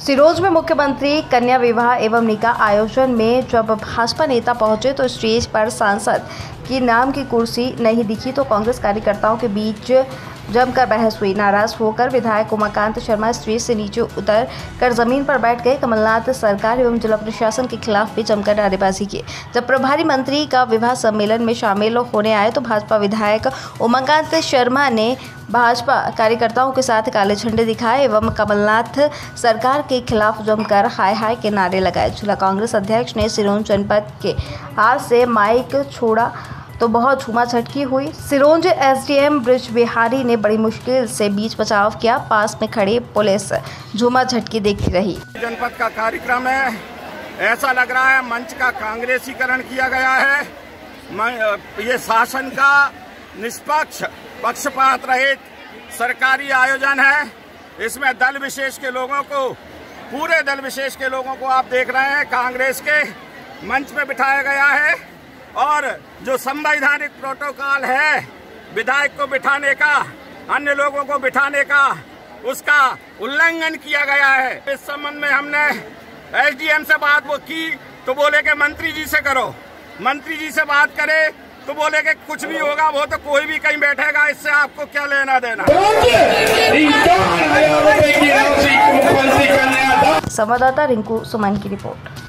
सिरोज में मुख्यमंत्री कन्या विवाह एवं निकाह आयोजन में जब भाजपा नेता पहुँचे तो स्टेज पर सांसद की नाम की कुर्सी नहीं दिखी तो कांग्रेस कार्यकर्ताओं के बीच जमकर बहस हुई। नाराज़ होकर विधायक उमाकांत शर्मा स्टेज से नीचे उतर कर ज़मीन पर बैठ गए। कमलनाथ सरकार एवं जिला प्रशासन के खिलाफ भी जमकर नारेबाजी की। जब प्रभारी मंत्री का विवाह सम्मेलन में शामिल होने आए तो भाजपा विधायक उमाकांत शर्मा ने भाजपा कार्यकर्ताओं के साथ काले झंडे दिखाए एवं कमलनाथ सरकार के खिलाफ जमकर हाय हाय के नारे लगाए। जिला कांग्रेस अध्यक्ष ने सिरोंज जनपद के हाथ से माइक छोड़ा। तो बहुत झूमा झटकी हुई। सिरोंज एसडीएम ब्रिज बिहारी ने बड़ी मुश्किल से बीच बचाव किया। पास में खड़ी पुलिस झूमा झटकी देखती रही। जनपद का कार्यक्रम है। ऐसा लग रहा है मंच का कांग्रेसीकरण किया गया है। ये शासन का निष्पक्ष पक्षपात रहित सरकारी आयोजन है। इसमें दल विशेष के लोगों को, पूरे दल विशेष के लोगों को आप देख रहे हैं। कांग्रेस के मंच में बिठाया गया है। और जो संवैधानिक प्रोटोकॉल है विधायक को बिठाने का अन्य लोगों को बिठाने का उसका उल्लंघन किया गया है। इस संबंध में हमने एसडीएम से बात वो की तो बोले के मंत्री जी से करो। मंत्री जी से बात करे तो बोले के कुछ भी होगा वो तो कोई भी कहीं बैठेगा इससे आपको क्या लेना देना? संवाददाता रिंकू सुमन की रिपोर्ट।